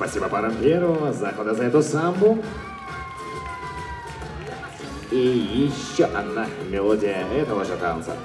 Спасибо парам первого захода за эту самбу. И еще одна мелодия этого же танца.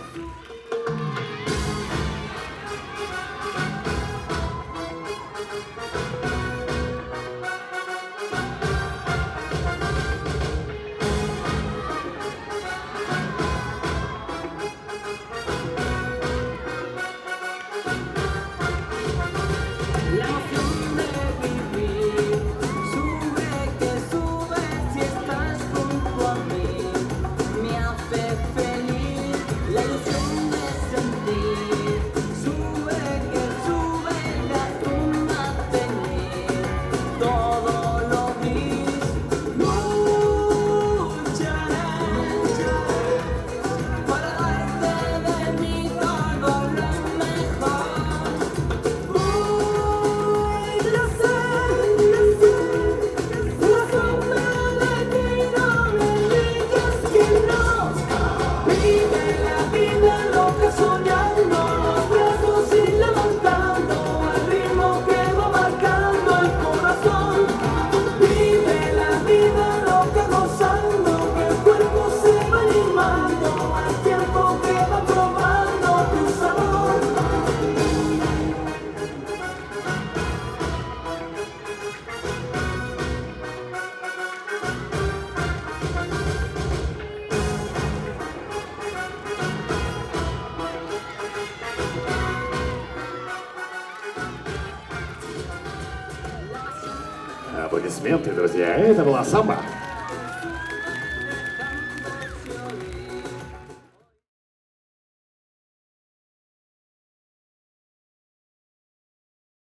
Viva la vida. Аплодисменты, друзья. Это была Самбат.